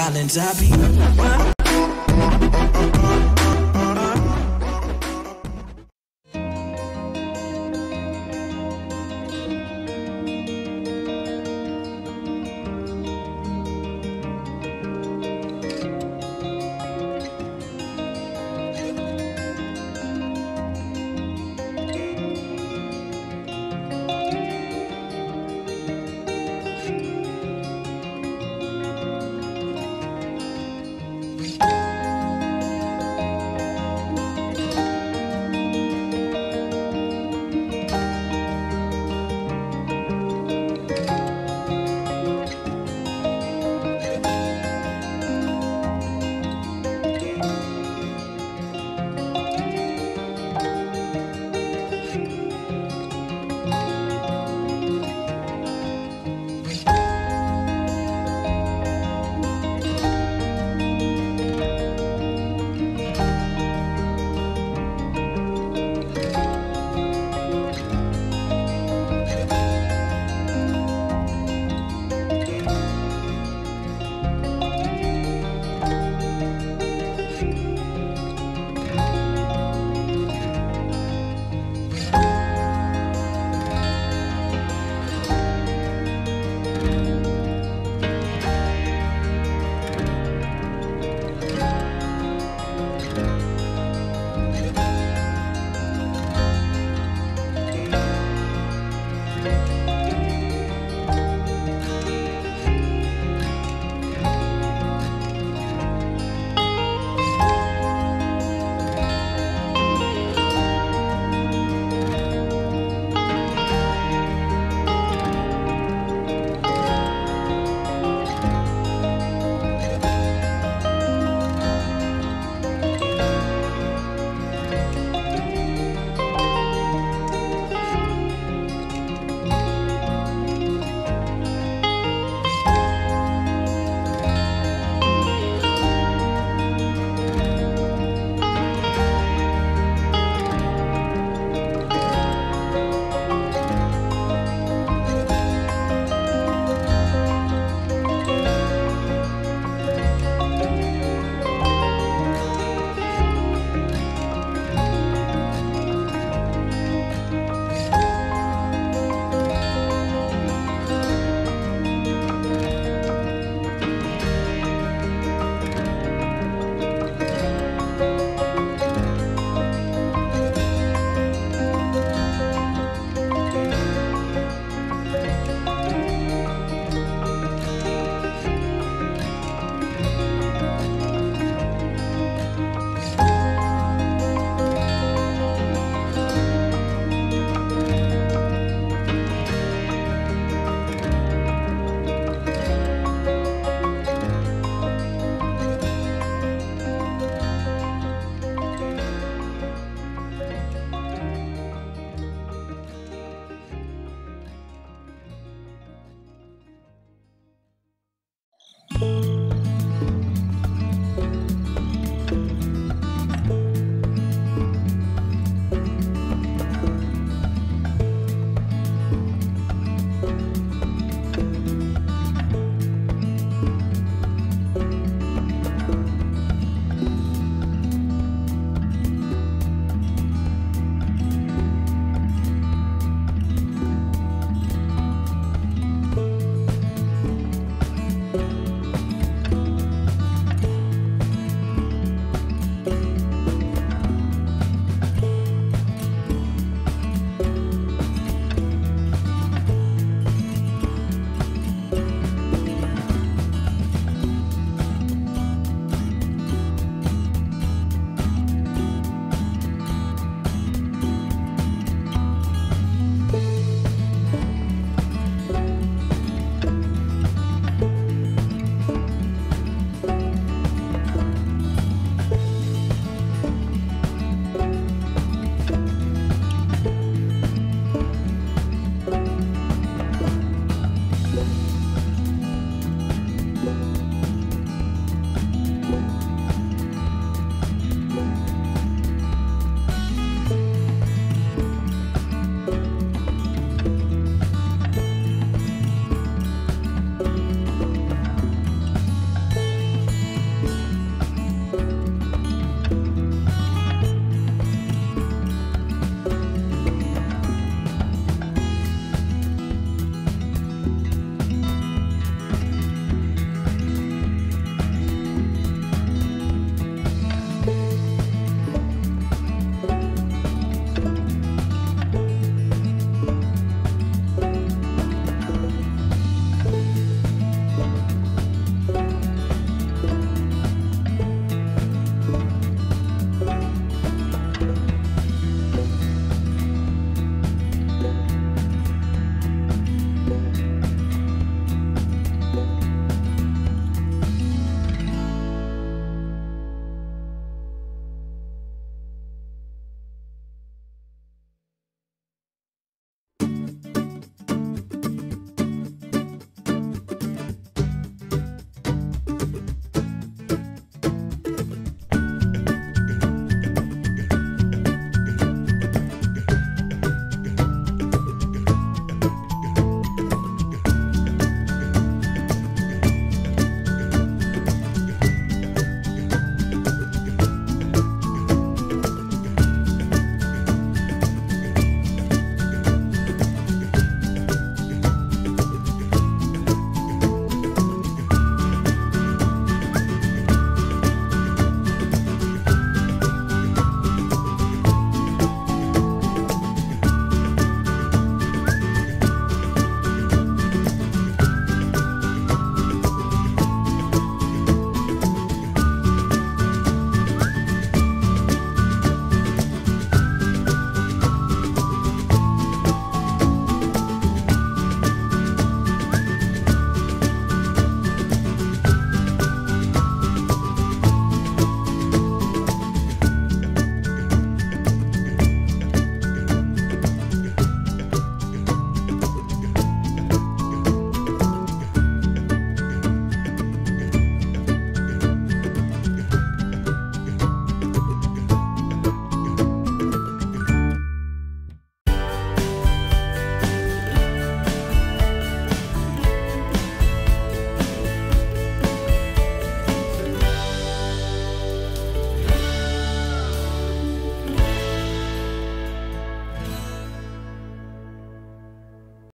Collins, I be.